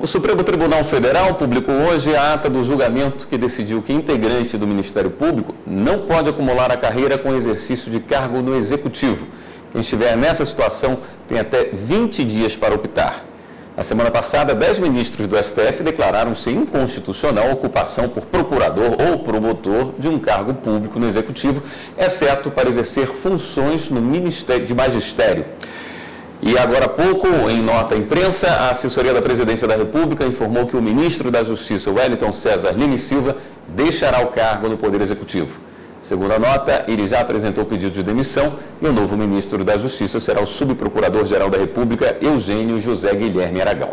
O Supremo Tribunal Federal publicou hoje a ata do julgamento que decidiu que integrante do Ministério Público não pode acumular a carreira com exercício de cargo no Executivo. Quem estiver nessa situação tem até 20 dias para optar. Na semana passada, 10 ministros do STF declararam-se inconstitucional a ocupação por procurador ou promotor de um cargo público no Executivo, exceto para exercer funções no Ministério de Magistério. E agora há pouco, em nota à imprensa, a assessoria da Presidência da República informou que o ministro da Justiça, Wellington César Lime Silva, deixará o cargo no Poder Executivo. Segundo a nota, ele já apresentou pedido de demissão e o novo ministro da Justiça será o subprocurador-geral da República, Eugênio José Guilherme Aragão.